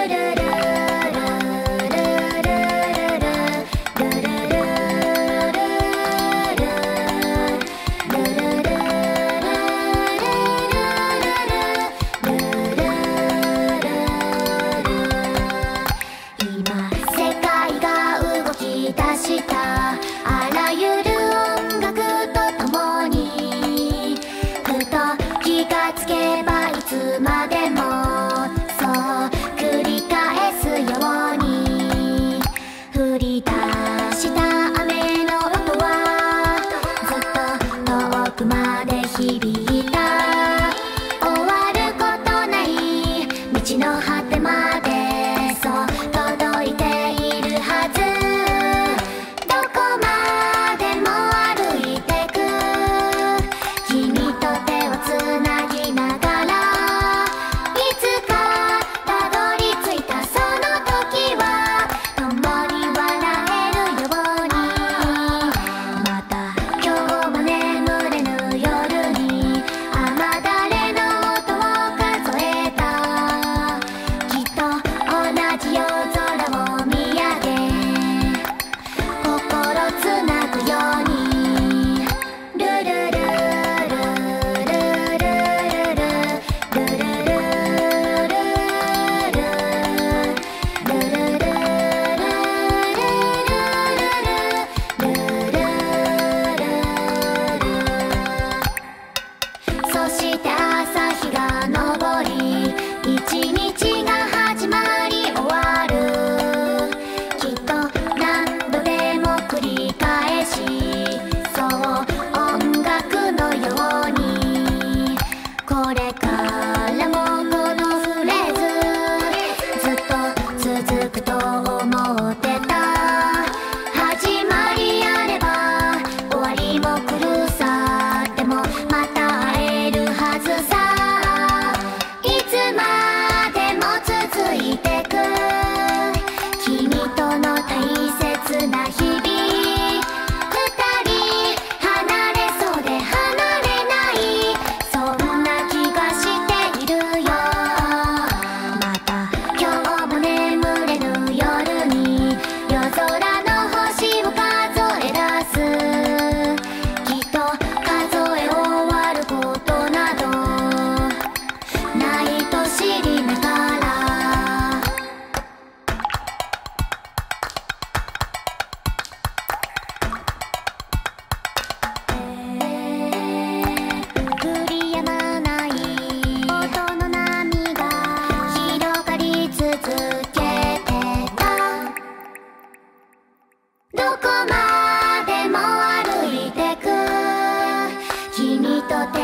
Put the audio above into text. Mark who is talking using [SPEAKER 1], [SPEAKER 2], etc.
[SPEAKER 1] da da da. TV. ぼり一日が始まり終わるきっと何度でも繰り返しそう音楽のようにこれからも君と